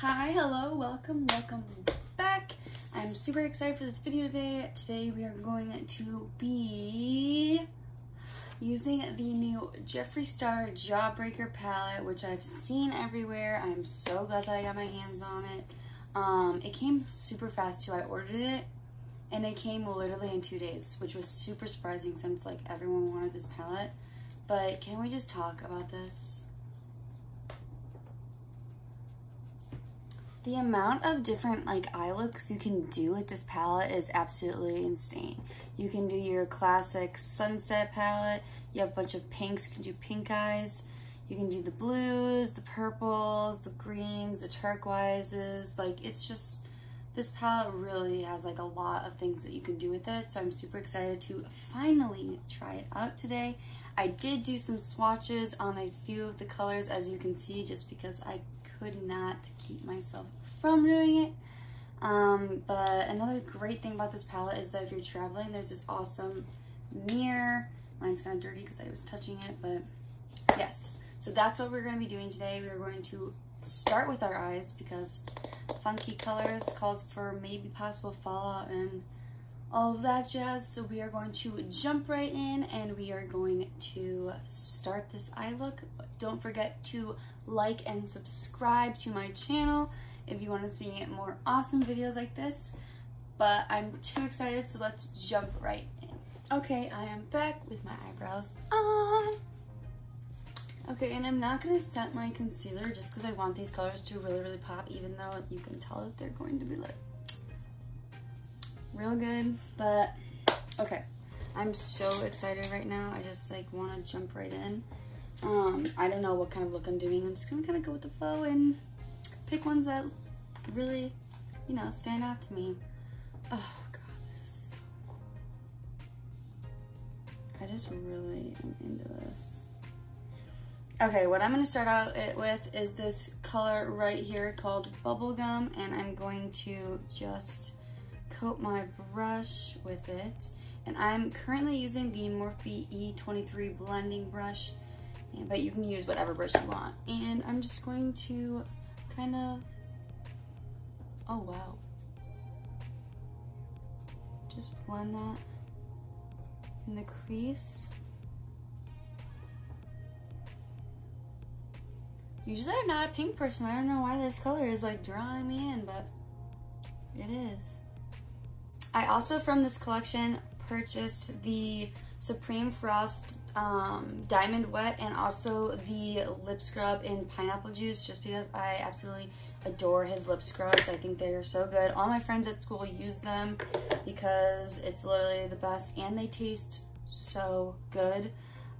Hi, hello, welcome, welcome back. I'm super excited for this video today. Today we are going to be using the new Jeffree Star Jawbreaker palette, which I've seen everywhere. I'm so glad that I got my hands on it. Um, it came super fast too. I ordered it and it came literally in two days, which was super surprising since like everyone wanted this palette. But can we just talk about this? The amount of different like eye looks you can do with this palette is absolutely insane. You can do your classic sunset palette. You have a bunch of pinks. You can do pink eyes. You can do the blues, the purples, the greens, the turquoises. Like it's just, this palette really has like a lot of things that you can do with it. So I'm super excited to finally try it out today. I did do some swatches on a few of the colors as you can see just because I could not keep myself from doing it. Um, but another great thing about this palette is that if you're traveling, there's this awesome mirror. Mine's kind of dirty because I was touching it, but yes. So that's what we're going to be doing today. We're going to start with our eyes because funky colors calls for maybe possible fallout and all of that jazz. So we are going to jump right in and we are going to start this eye look. Don't forget to like and subscribe to my channel if you want to see more awesome videos like this. But I'm too excited, so let's jump right in. Okay, I am back with my eyebrows on. Okay, and I'm not to set my concealer just because I want these colors to really, really pop, even though you can tell that they're going to be like real good. But, okay, I'm so excited right now. I just like want to jump right in. Um, I don't know what kind of look I'm doing. I'm just going to kind of go with the flow and pick ones that really, you know, stand out to me. Oh god, this is so cool. I just really am into this. Okay, what I'm going to start out it with is this color right here called Bubblegum, and I'm going to just coat my brush with it. And I'm currently using the Morphe E23 blending brush, but you can use whatever brush you want. And I'm just going to kind of, oh wow. Just blend that in the crease. Usually I'm not a pink person. I don't know why this color is like drawing me in, but it is. I also, from this collection, purchased the Supreme Frost um, Diamond Wet and also the lip scrub in pineapple juice just because I absolutely adore his lip scrubs. I think they're so good. All my friends at school use them because it's literally the best and they taste so good.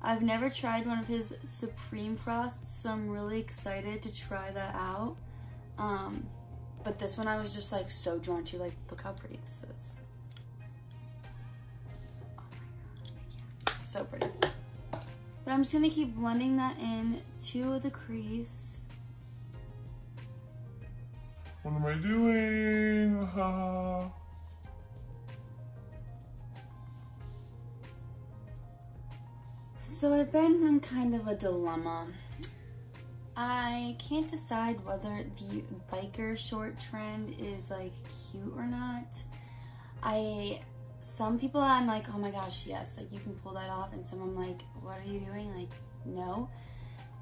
I've never tried one of his Supreme Frosts, so I'm really excited to try that out. Um, but this one I was just like so drawn to, like look how pretty this is. Oh god, so pretty. But I'm just gonna keep blending that in to the crease. What am I doing? So I've been in kind of a dilemma. I can't decide whether the biker short trend is like cute or not. I some people I'm like, oh my gosh, yes, like you can pull that off, and some I'm like, what are you doing? Like, no.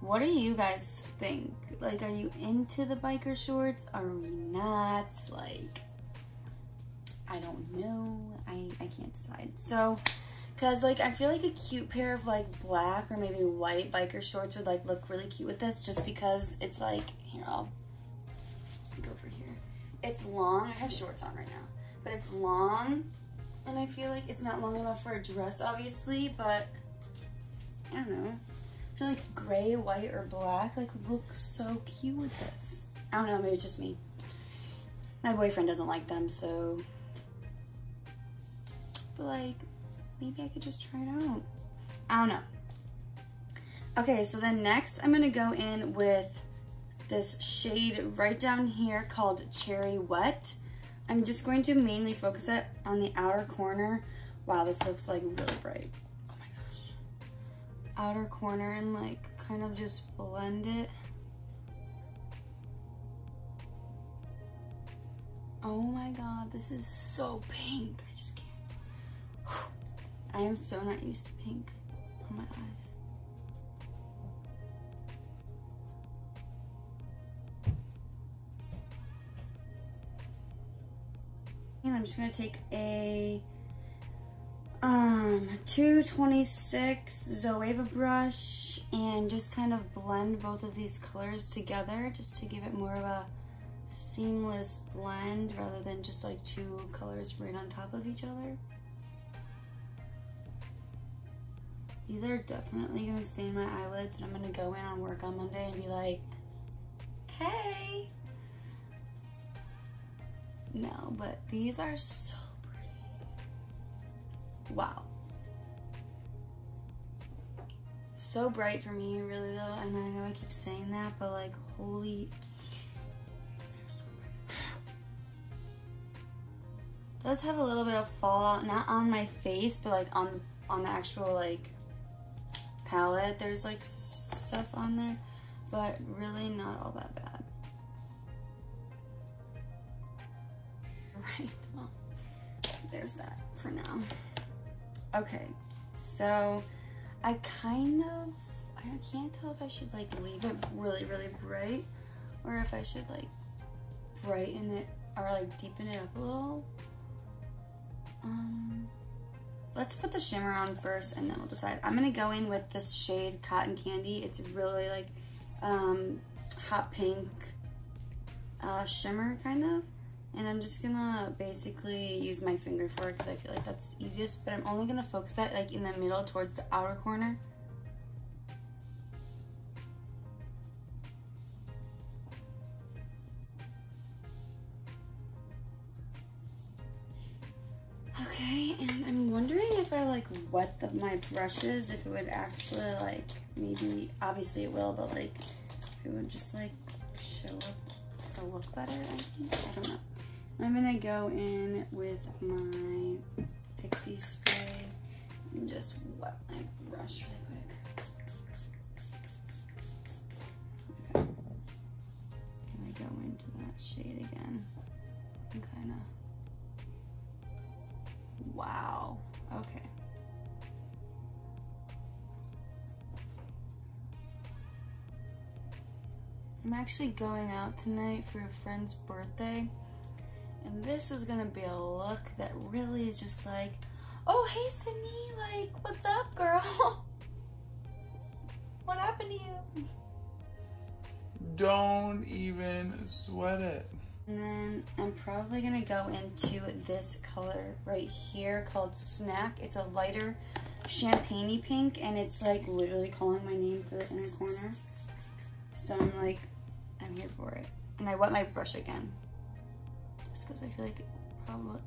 What do you guys think? Like, are you into the biker shorts? Are we not? Like, I don't know. I, I can't decide. So, cause like, I feel like a cute pair of like black or maybe white biker shorts would like look really cute with this just because it's like, here, I'll go over here. It's long. I have shorts on right now, but it's long and I feel like it's not long enough for a dress, obviously, but I don't know. I feel like gray, white, or black like would look so cute with this. I don't know, maybe it's just me. My boyfriend doesn't like them, so but like maybe I could just try it out. I don't know. Okay, so then next I'm gonna go in with this shade right down here called Cherry Wet. I'm just going to mainly focus it on the outer corner. Wow, this looks like really bright. Oh my gosh. Outer corner and like kind of just blend it. Oh my god, this is so pink. I just can't. I am so not used to pink on my eyes. And I'm just gonna take a um 226 Zoeva brush and just kind of blend both of these colors together just to give it more of a seamless blend rather than just like two colors right on top of each other. These are definitely gonna stain my eyelids and I'm gonna go in on work on Monday and be like, hey. No, but these are so pretty. Wow. So bright for me, really though, and I know I keep saying that, but like, holy does have a little bit of fallout, not on my face, but like on on the actual like palette. There's like stuff on there, but really not all that bad. Right, well, there's that for now. Okay, so I kind of, I can't tell if I should like leave it really, really bright or if I should like brighten it or like deepen it up a little. Um, let's put the shimmer on first and then we'll decide. I'm gonna go in with this shade Cotton Candy. It's really like um, hot pink uh, shimmer kind of. And I'm just gonna basically use my finger for it because I feel like that's easiest, but I'm only gonna focus that like in the middle towards the outer corner. The, my brushes, if it would actually like, maybe, obviously it will, but like, if it would just like show up or look better, I think, I don't know. I'm gonna go in with my Pixie spray and just wet my brush really quick. Okay. I go into that shade again and kind of Wow. Okay. I'm actually going out tonight for a friend's birthday. And this is gonna be a look that really is just like, oh, hey, Sydney, like, what's up, girl? what happened to you? Don't even sweat it. And then I'm probably gonna go into this color right here called Snack. It's a lighter champagne pink and it's like literally calling my name for the inner corner. So I'm like, I'm here for it. And I wet my brush again. Just because I feel like it probably...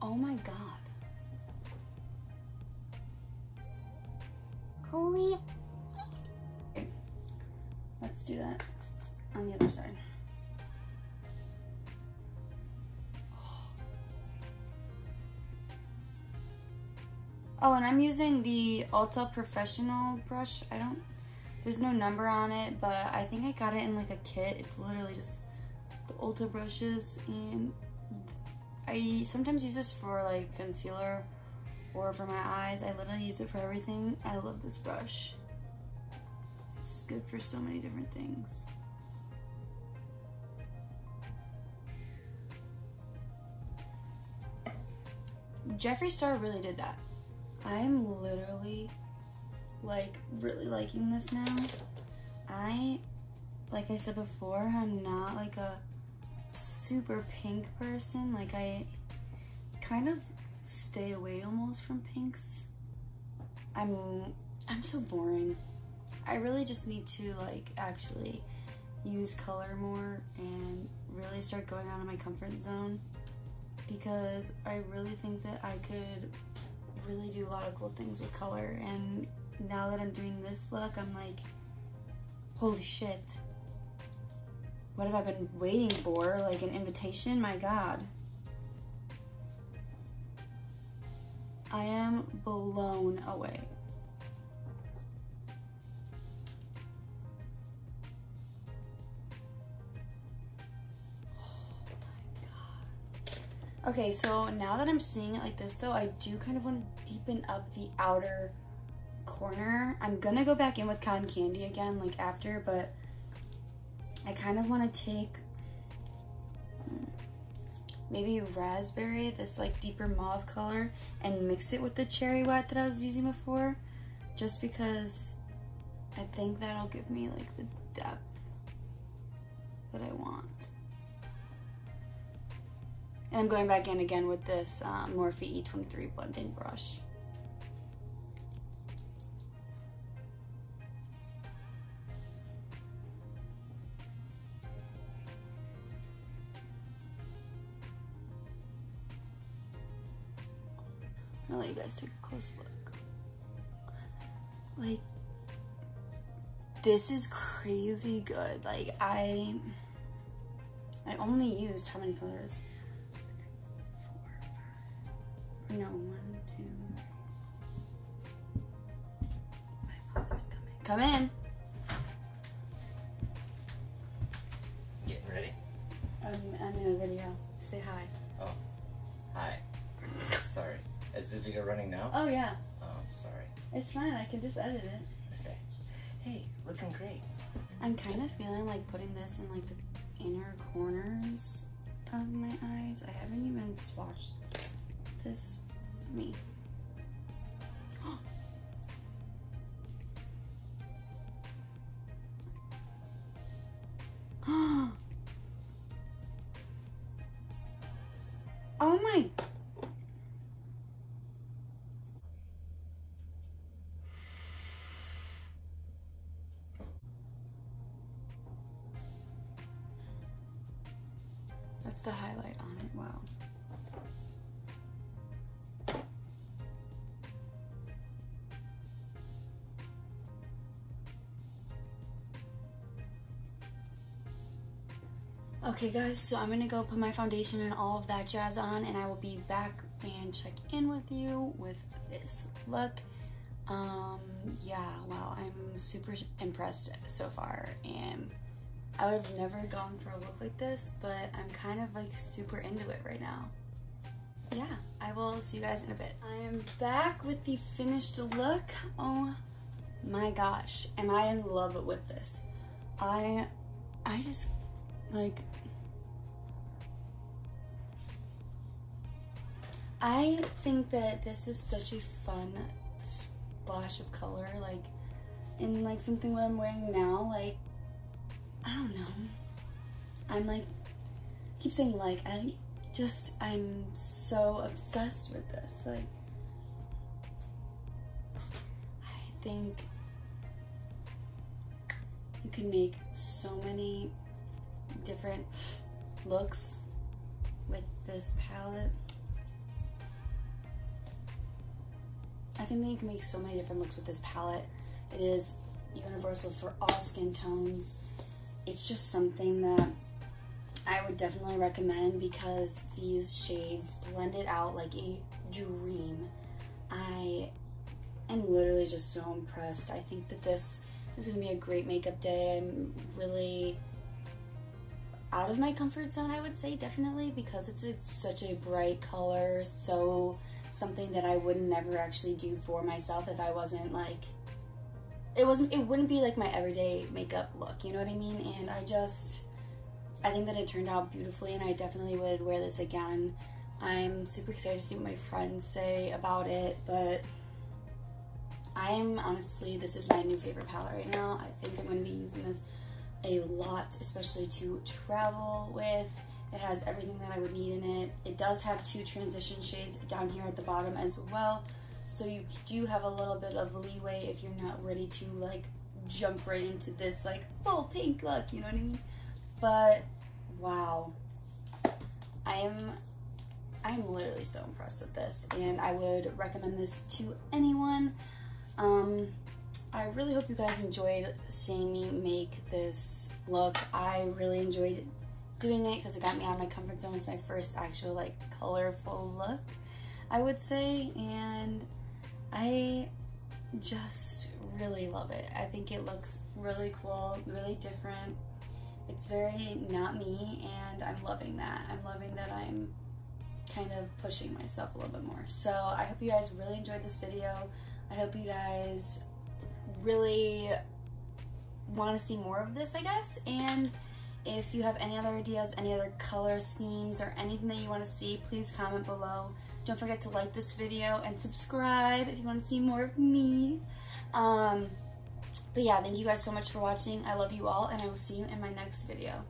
Oh my god. Holy. Okay. Let's do that on the other side. Oh, and I'm using the Ulta Professional brush. I don't, there's no number on it, but I think I got it in like a kit. It's literally just the Ulta brushes and I sometimes use this for like concealer or for my eyes. I literally use it for everything. I love this brush. It's good for so many different things. Jeffree Star really did that. I'm literally like really liking this now. I, like I said before, I'm not like a super pink person. Like I kind of stay away almost from pinks. I'm, I'm so boring. I really just need to like actually use color more and really start going out of my comfort zone because I really think that I could really do a lot of cool things with color and now that I'm doing this look, I'm like, holy shit. What have I been waiting for? Like an invitation? My God. I am blown away. Oh okay, so now that I'm seeing it like this though, I do kind of want to deepen up the outer corner. I'm gonna go back in with cotton candy again like after, but I kind of want to take hmm, maybe raspberry, this like deeper mauve color, and mix it with the cherry wet that I was using before, just because I think that'll give me like the depth that I want. And I'm going back in again with this um, Morphe E23 blending brush. I'm gonna let you guys take a close look. Like, this is crazy good. Like, I, I only used how many colors? Four. No, one, two. My father's coming. Come in. Getting ready? I'm, I'm in a video. Say hi. Oh. Hi. sorry. Is the video running now? Oh yeah, Oh, I'm sorry. it's fine. I can just edit it. Okay. Hey, looking great. I'm kind of feeling like putting this in like the inner corners of my eyes. I haven't even swatched this me. oh my Okay guys, so I'm gonna go put my foundation and all of that jazz on and I will be back and check in with you with this look. Um, yeah, wow, I'm super impressed so far and I would have never gone for a look like this, but I'm kind of like super into it right now. Yeah, I will see you guys in a bit. I am back with the finished look. Oh my gosh, am I in love with this? I, I just like, I think that this is such a fun splash of color, like in like something what I'm wearing now, like I don't know. I'm like, keep saying like, I just, I'm so obsessed with this. Like, I think you can make so many different looks with this palette. I think that you can make so many different looks with this palette. It is universal for all skin tones it's just something that I would definitely recommend because these shades blend it out like a dream. I am literally just so impressed. I think that this is gonna be a great makeup day. I'm really out of my comfort zone, I would say, definitely, because it's, it's such a bright color, so something that I would never actually do for myself if I wasn't like it wasn't it wouldn't be like my everyday makeup look you know what i mean? And i just i think that it turned out beautifully and i definitely would wear this again. I'm super excited to see what my friends say about it but i am honestly this is my new favorite palette right now. I think i'm going to be using this a lot especially to travel with it has everything that i would need in it it does have two transition shades down here at the bottom as well so you do have a little bit of leeway if you're not ready to like jump right into this like full pink look, you know what I mean? But wow. I am I'm literally so impressed with this and I would recommend this to anyone. Um I really hope you guys enjoyed seeing me make this look. I really enjoyed doing it because it got me out of my comfort zone. It's my first actual like colorful look. I would say, and I just really love it. I think it looks really cool, really different. It's very not me, and I'm loving that. I'm loving that I'm kind of pushing myself a little bit more. So I hope you guys really enjoyed this video. I hope you guys really want to see more of this, I guess. And if you have any other ideas, any other color schemes, or anything that you want to see, please comment below. Don't forget to like this video and subscribe if you want to see more of me. Um, but yeah, thank you guys so much for watching. I love you all, and I will see you in my next video.